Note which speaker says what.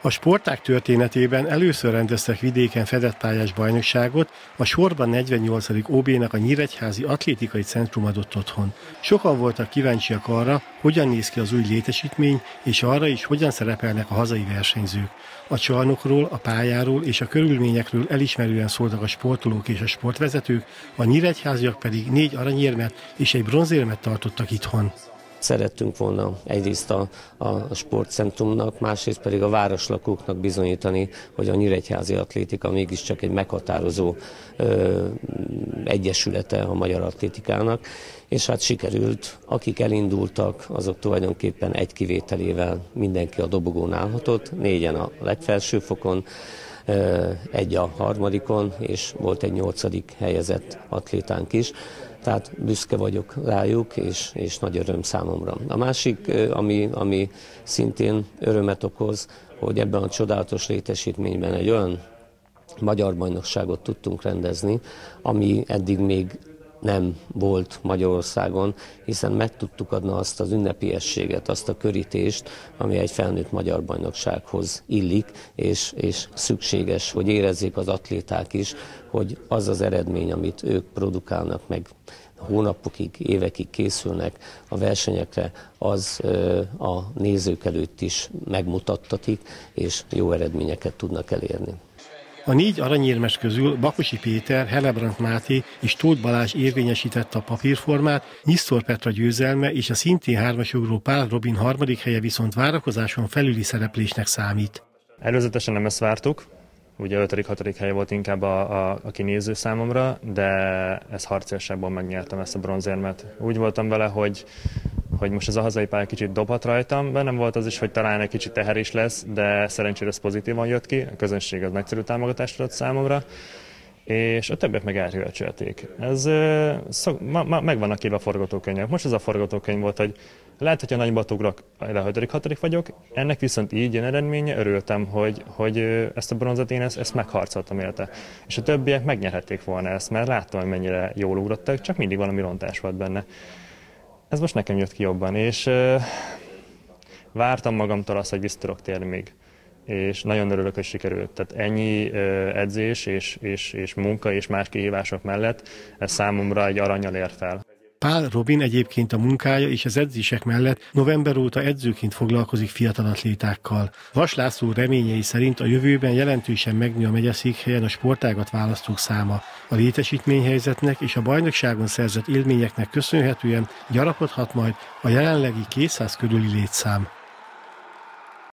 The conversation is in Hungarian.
Speaker 1: A sporták történetében először rendeztek vidéken fedett pályás bajnokságot, a sorban 48. OB-nak a Nyíregyházi Atlétikai Centrum adott otthon. Sokan voltak kíváncsiak arra, hogyan néz ki az új létesítmény, és arra is, hogyan szerepelnek a hazai versenyzők. A csarnokról, a pályáról és a körülményekről elismerően szóltak a sportolók és a sportvezetők, a nyíregyháziak pedig négy aranyérmet és egy bronzérmet tartottak itthon.
Speaker 2: Szerettünk volna egyrészt a, a sportcentrumnak, másrészt pedig a városlakóknak bizonyítani, hogy a Nyíregyházi Atlétika mégiscsak egy meghatározó ö, egyesülete a magyar atlétikának, és hát sikerült, akik elindultak, azok tulajdonképpen egy kivételével mindenki a dobogón állhatott, négyen a legfelső fokon, egy a harmadikon, és volt egy nyolcadik helyezett atlétánk is tehát büszke vagyok rájuk, és, és nagy öröm számomra. A másik, ami, ami szintén örömet okoz, hogy ebben a csodálatos létesítményben egy olyan magyar bajnokságot tudtunk rendezni, ami eddig még nem volt Magyarországon, hiszen meg tudtuk adni azt az ünnepiességet, azt a körítést, ami egy felnőtt magyar bajnoksághoz illik, és, és szükséges, hogy érezzék az atléták is, hogy az az eredmény, amit ők produkálnak, meg hónapokig, évekig készülnek a versenyekre, az a nézők előtt is megmutattatik, és jó eredményeket tudnak elérni.
Speaker 1: A négy aranyérmes közül Bakosi Péter, Helebrant Máté és Tóth Balázs érvényesítette a papírformát, Nyisztor Petra győzelme és a szintén hármasugró Pál Robin harmadik helye viszont várakozáson felüli szereplésnek számít.
Speaker 3: Előzetesen nem ezt vártuk, ugye 5.-6. hely volt inkább a, a, a kinéző számomra, de ez harcélságból megnyertem ezt a bronzérmet. Úgy voltam vele, hogy hogy most ez a hazai pálya kicsit dobhat rajtam. Bennem volt az is, hogy talán egy kicsit teher is lesz, de szerencsére ez pozitívan jött ki. A közönség az nagyszerű támogatást adott számomra és a többet meg elhülcsölték. Ez szok, ma, ma, meg vannak írva a forgatókönyvek. Most ez a forgatókönyv volt, hogy lehet, hogy a nagy batugrok, de 5 6 vagyok, ennek viszont így jön eredménye, örültem, hogy, hogy ezt a bronzat én ezt, ezt megharcoltam érte. És a többiek megnyerhették volna ezt, mert láttam, hogy mennyire jól ugrottak, csak mindig valami rontás volt benne ez most nekem jött ki jobban, és uh, vártam magamtól azt, hogy vissza tudok térni még és nagyon örülök, hogy sikerült. Tehát ennyi uh, edzés és, és, és munka és más kihívások mellett ez számomra egy aranyal ér fel.
Speaker 1: Pál Robin egyébként a munkája és az edzések mellett november óta edzőként foglalkozik fiatal atlétákkal. Vas László reményei szerint a jövőben jelentősen megnő a megyeszékhelyen a sportágat választók száma. A létesítményhelyzetnek és a bajnokságon szerzett élményeknek köszönhetően gyarapodhat majd a jelenlegi 200 körüli létszám.